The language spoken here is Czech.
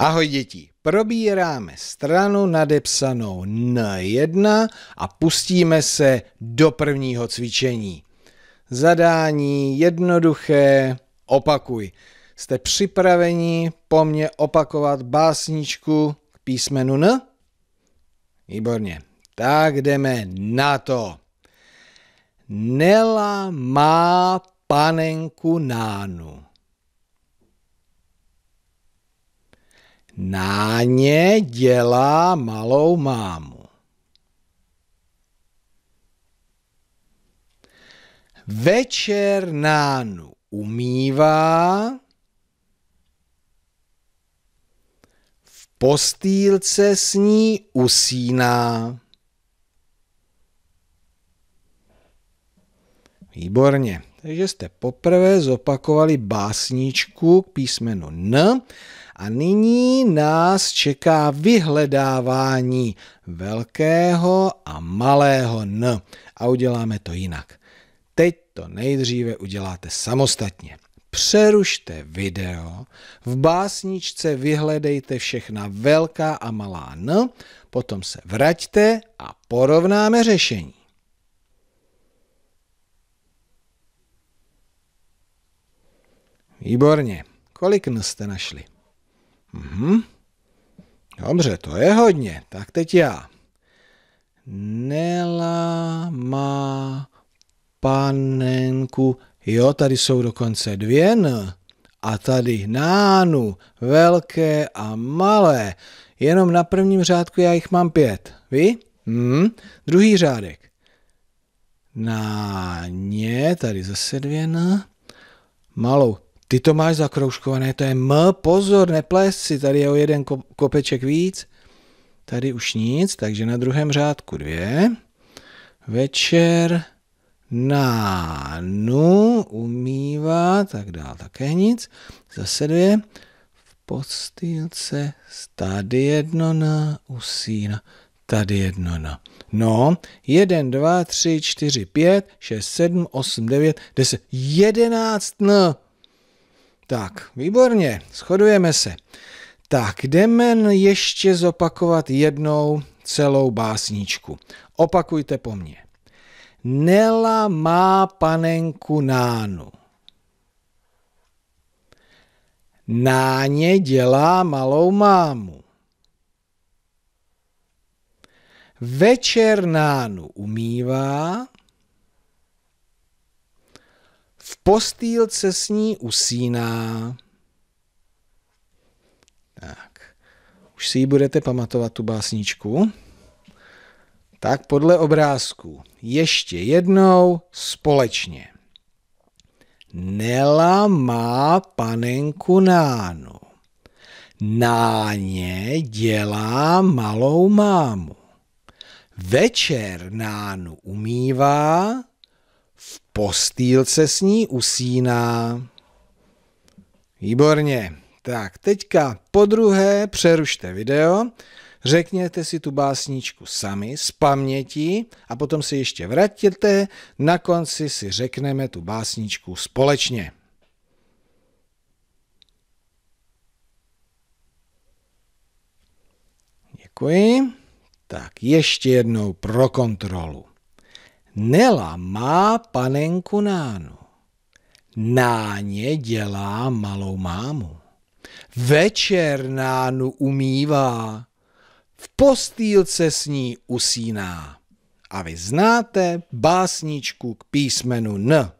Ahoj děti, probíráme stranu nadepsanou N1 a pustíme se do prvního cvičení. Zadání jednoduché, opakuj. Jste připraveni po mně opakovat básničku k písmenu N? Výborně. Tak jdeme na to. Nela má panenku Nánu. Náně dělá malou mámu. Večer nánu umývá, v postýlce s ní usíná. Výborně. Takže jste poprvé zopakovali básničku k písmenu N a nyní nás čeká vyhledávání velkého a malého N. A uděláme to jinak. Teď to nejdříve uděláte samostatně. Přerušte video, v básničce vyhledejte všechna velká a malá N, potom se vraťte a porovnáme řešení. Výborně. Kolik N jste našli? Mhm. Dobře, to je hodně. Tak teď já. Nela má panenku. Jo, tady jsou dokonce dvě N. A tady nánu, velké a malé. Jenom na prvním řádku já jich mám pět. Vy? Hmm. Druhý řádek. Náně, tady zase dvě N. Malou. Ty to máš zakroužkované, to je M, pozor, neples si, tady je o jeden kopeček víc. Tady už nic, takže na druhém řádku dvě. Večer na nu umývá, tak dál také nic. Zase dvě. V postýlce tady jedno na usína, tady jedno na. No, jeden, dva, tři, čtyři, pět, šest, sedm, osm, devět, deset, jedenáct n. Tak, výborně, shodujeme se. Tak, jdeme ještě zopakovat jednou celou básničku. Opakujte po mně. Nela má panenku Nánu. Náně dělá malou mámu. Večer Nánu umývá, postýlce s ní usíná. Tak, už si ji budete pamatovat, tu básničku. Tak podle obrázku. Ještě jednou společně. Nela má panenku Nánu. Náně dělá malou mámu. Večer Nánu umývá, postýlce s ní usíná. Výborně. Tak, teďka po druhé přerušte video, řekněte si tu básničku sami z paměti a potom si ještě vratíte, na konci si řekneme tu básničku společně. Děkuji. Tak ještě jednou pro kontrolu. Nela má panenku Nánu. Náně dělá malou mámu. Večer Nánu umývá, v postýlce s ní usíná. A vy znáte básničku k písmenu N.